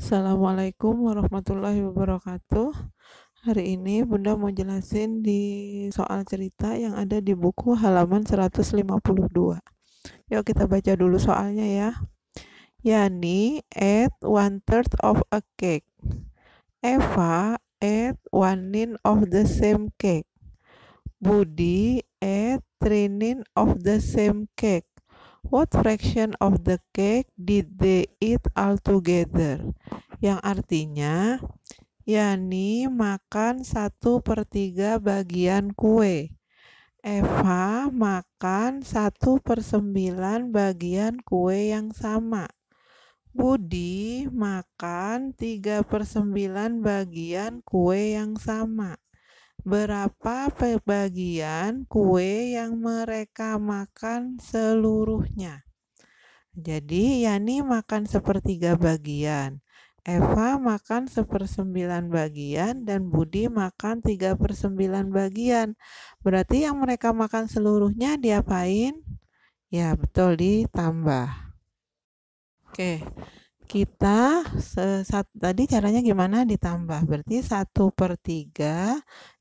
Assalamualaikum warahmatullahi wabarakatuh. Hari ini Bunda mau jelasin di soal cerita yang ada di buku halaman 152. Yuk kita baca dulu soalnya ya. Yani ate one third of a cake. Eva ate one nin of the same cake. Budi ate three nin of the same cake. What fraction of the cake did they eat all together? Yang artinya, Yani makan satu per tiga bagian kue. Eva makan satu per sembilan bagian kue yang sama. Budi makan 3 per 9 bagian kue yang sama. Berapa bagian kue yang mereka makan seluruhnya? Jadi Yani makan sepertiga bagian. Eva makan sepersembilan bagian dan Budi makan tiga per sembilan bagian. Berarti yang mereka makan seluruhnya diapain? Ya betul ditambah. Oke, kita sesat, tadi caranya gimana ditambah? Berarti 1 per 3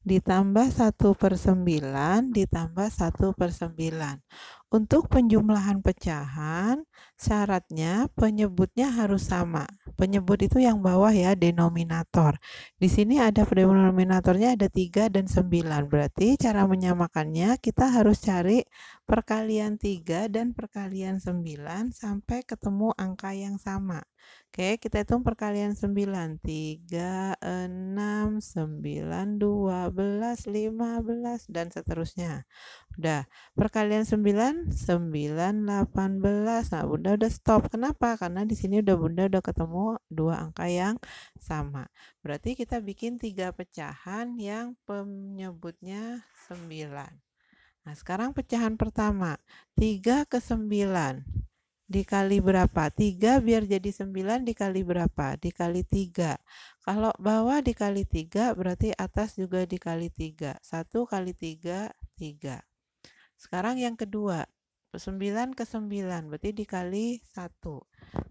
ditambah 1 per 9 ditambah 1 per 9. Untuk penjumlahan pecahan, syaratnya penyebutnya harus sama. Penyebut itu yang bawah ya, denominator. Di sini ada denominatornya ada 3 dan 9. Berarti cara menyamakannya kita harus cari perkalian 3 dan perkalian 9 sampai ketemu angka yang sama. Oke, kita hitung perkalian 9. 3, 6, 9, 12, 15, dan seterusnya. Udah, perkalian 9, 9, 18. Nah, Bunda udah stop. Kenapa? Karena di sini udah Bunda udah ketemu dua angka yang sama. Berarti kita bikin tiga pecahan yang penyebutnya 9. Nah, sekarang pecahan pertama. 3 ke 9 dikali berapa? 3 biar jadi 9 dikali berapa? Dikali 3. Kalau bawah dikali 3 berarti atas juga dikali 3. 1 kali 3, 3. Sekarang yang kedua. 9 ke 9 berarti dikali 1.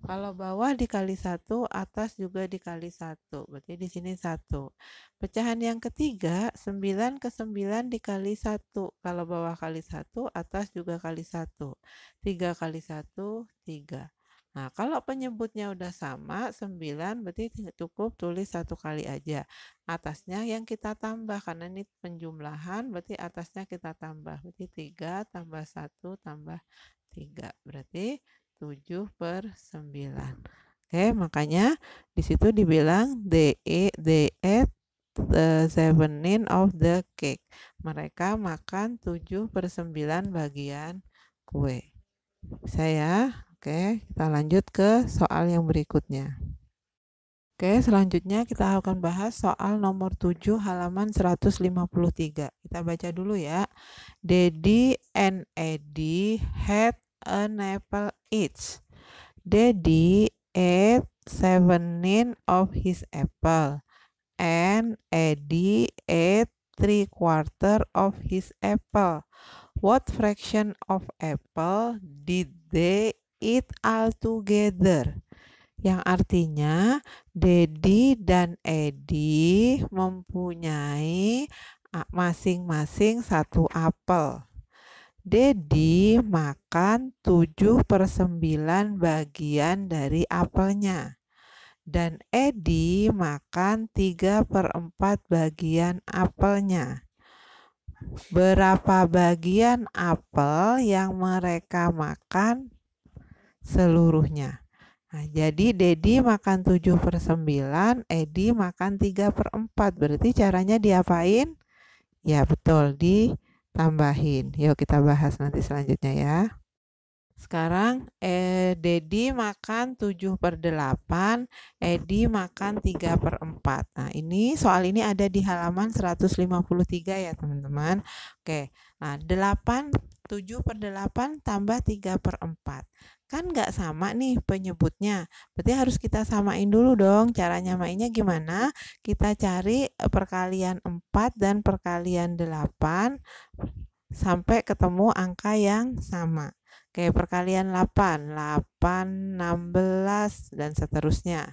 Kalau bawah dikali 1, atas juga dikali 1. Berarti di sini 1. Pecahan yang ketiga, 9 ke 9 dikali 1. Kalau bawah kali 1, atas juga kali 1. 3 kali 1, 3. Nah, kalau penyebutnya udah sama, 9 berarti cukup tulis satu kali aja. Atasnya yang kita tambah, karena ini penjumlahan, berarti atasnya kita tambah. Berarti 3 tambah 1 tambah 3. Berarti 7 per 9. Oke, makanya di situ dibilang they ate the sevenin of the cake. Mereka makan 7 per 9 bagian kue. Saya Oke, kita lanjut ke soal yang berikutnya. Oke, selanjutnya kita akan bahas soal nomor 7 halaman 153. Kita baca dulu ya. Daddy and Eddie had an apple each. Daddy ate sevenin of his apple and Eddie ate three quarter of his apple. What fraction of apple did they eat all together yang artinya Dedi dan Edi mempunyai masing-masing satu apel. Dedi makan 7 per 9 bagian dari apelnya. Dan Edi makan 3 per 4 bagian apelnya. Berapa bagian apel yang mereka makan seluruhnya. Nah, jadi Dedi makan 7 per 9, Edi makan 3 per 4. Berarti caranya diapain? Ya betul, ditambahin. Yuk kita bahas nanti selanjutnya ya. Sekarang eh, Dedi makan 7 per 8, Edi makan 3 per 4. Nah ini soal ini ada di halaman 153 ya teman-teman. Oke, nah 8, 7 per 8 tambah 3 per 4 kan nggak sama nih penyebutnya. Berarti harus kita samain dulu dong. Cara nyamainnya gimana? Kita cari eh, perkalian 4 dan perkalian 8 sampai ketemu angka yang sama. Oke, perkalian 8, 8, 16, dan seterusnya.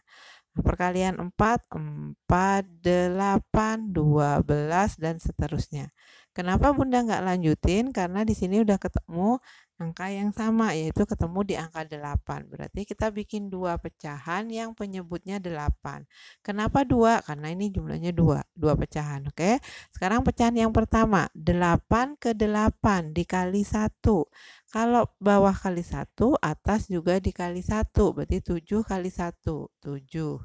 perkalian 4, 4, 8, 12, dan seterusnya. Kenapa Bunda nggak lanjutin? Karena di sini udah ketemu angka yang sama, yaitu ketemu di angka 8. Berarti kita bikin dua pecahan yang penyebutnya 8. Kenapa dua? Karena ini jumlahnya dua, dua pecahan. Oke, sekarang pecahan yang pertama, 8 ke 8 dikali 1. Kalau bawah kali 1, atas juga dikali 1. Berarti 7 kali 1, 7.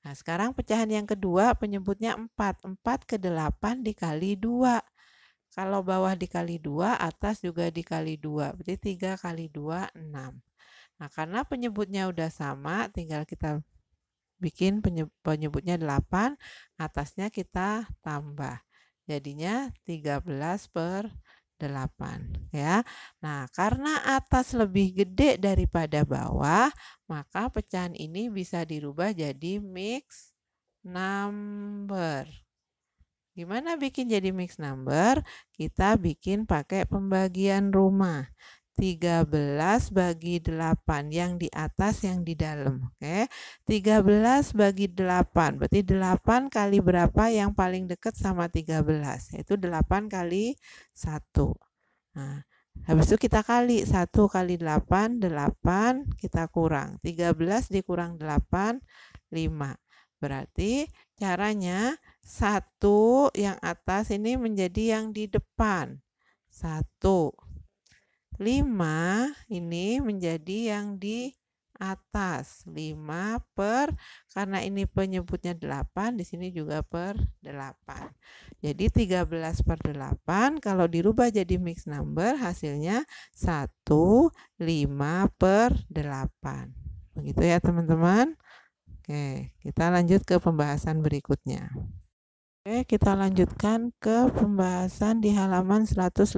Nah, sekarang pecahan yang kedua penyebutnya 4. 4 ke 8 dikali 2. Kalau bawah dikali 2, atas juga dikali 2. Berarti 3 kali 2, 6. Nah, karena penyebutnya udah sama, tinggal kita bikin penyebutnya 8, atasnya kita tambah. Jadinya 13 per 8 ya. Nah, karena atas lebih gede daripada bawah, maka pecahan ini bisa dirubah jadi mix number. Gimana bikin jadi mix number? Kita bikin pakai pembagian rumah. 13 bagi 8 yang di atas yang di dalam oke? 13 bagi 8 berarti 8 kali berapa yang paling dekat sama 13 yaitu 8 kali 1 nah habis itu kita kali 1 kali 8 8 kita kurang. 13 dikurang 8 5 berarti caranya satu yang atas ini menjadi yang di depan. Satu. Lima ini menjadi yang di atas. Lima per, karena ini penyebutnya delapan, di sini juga per delapan. Jadi 13 per 8, kalau dirubah jadi mix number, hasilnya 1, 5 per 8. Begitu ya teman-teman. Oke, kita lanjut ke pembahasan berikutnya. Oke, kita lanjutkan ke pembahasan di halaman 154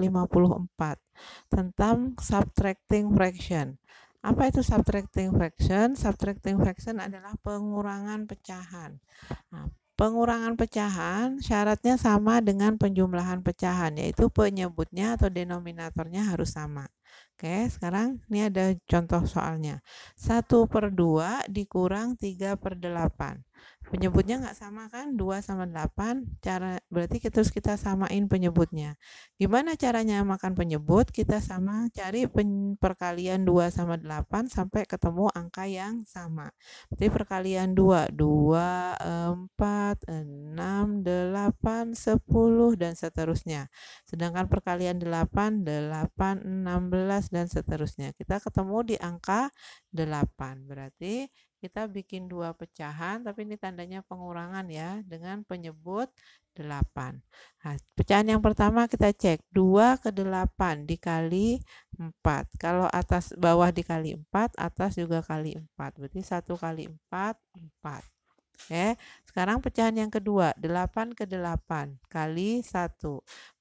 tentang subtracting fraction. Apa itu subtracting fraction? Subtracting fraction adalah pengurangan pecahan. Nah, pengurangan pecahan syaratnya sama dengan penjumlahan pecahan, yaitu penyebutnya atau denominatornya harus sama. Oke, sekarang ini ada contoh soalnya. 1 per 2 dikurang 3 per 8 penyebutnya nggak sama kan? 2 sama 8 cara berarti kita terus kita samain penyebutnya. Gimana caranya makan penyebut? Kita sama cari pen, perkalian 2 sama 8 sampai ketemu angka yang sama. Berarti perkalian 2 2 4 6 8 10 dan seterusnya. Sedangkan perkalian 8 8 16 dan seterusnya. Kita ketemu di angka 8 berarti kita bikin dua pecahan tapi ini tandanya pengurangan ya dengan penyebut 8 nah, pecahan yang pertama kita cek 2 ke 8 dikali 4 kalau atas bawah dikali 4 atas juga kali 4 berarti 1 kali 4 4 Oke, sekarang pecahan yang kedua 8 ke 8 kali 1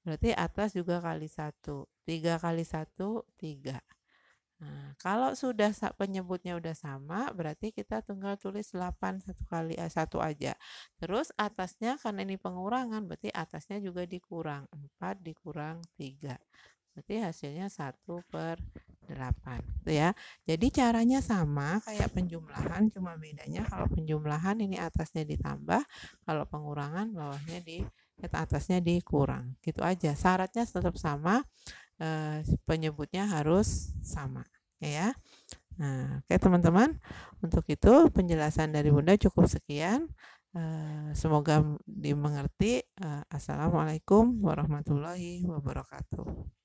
berarti atas juga kali 1 3 kali 1 3 Nah, kalau sudah penyebutnya udah sama, berarti kita tinggal tulis 8 satu kali eh, satu aja. Terus atasnya karena ini pengurangan, berarti atasnya juga dikurang. 4 dikurang 3. Berarti hasilnya 1 per 8. Gitu ya. Jadi caranya sama kayak penjumlahan, cuma bedanya kalau penjumlahan ini atasnya ditambah, kalau pengurangan bawahnya di atasnya dikurang. Gitu aja. Syaratnya tetap sama eh, penyebutnya harus sama ya. Nah oke teman-teman untuk itu penjelasan dari bunda cukup sekian. Uh, semoga dimengerti. Uh, assalamualaikum warahmatullahi wabarakatuh